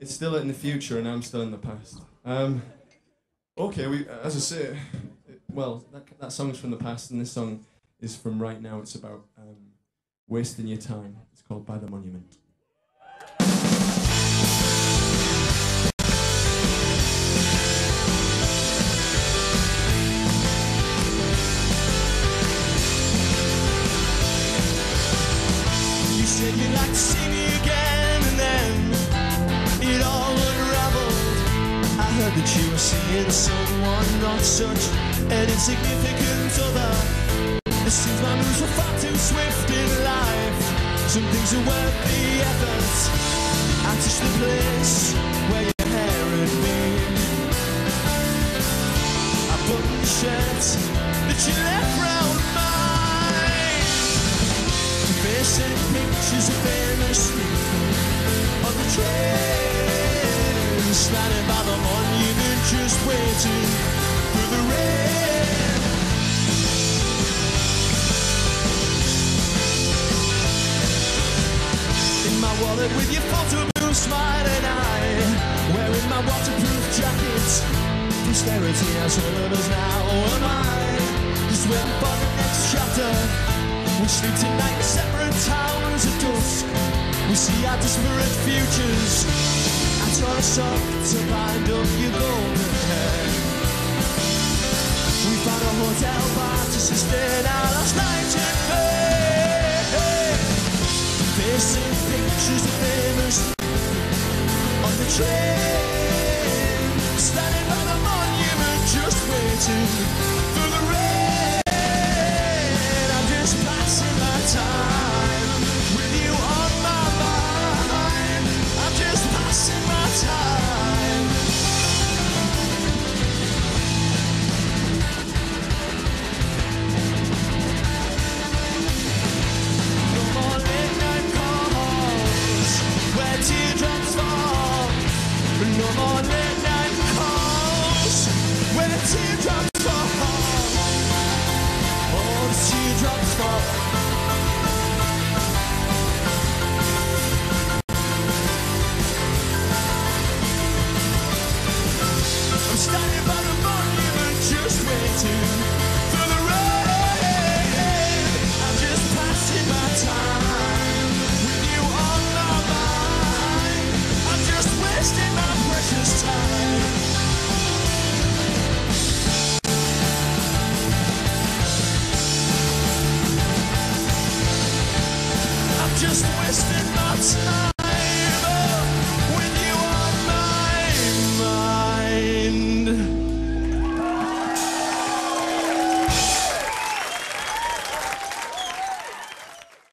it's still in the future, and I'm still in the past. Um, okay, we as I say, it- well, that that song's from the past, and this song is from right now. It's about um, wasting your time. It's called By the Monument. You said you'd like to see me again, you seeing someone not such an insignificant other. It seems my moves were far too swift in life. Some things are worth the effort. I touched the place where your hair had been. I buttoned the shirt that you left round mine. Facing pictures of famous people on the train, standing by the monument, just waiting for the rain. In my wallet with your photo booth, smiling eye, wearing my waterproof jacket. Posterity has of us now. Oh, am I just waiting for the next chapter? We sleep tonight in separate towers at dusk. We see our disparate futures. Tore a to bind up your golden hair. We found a hotel bar to sustain our last night in bed. Facing pictures of famous on the train. Standing by the monument, just waiting More late night where teardrops fall. Oh, the teardrops fall. Just wasting my time.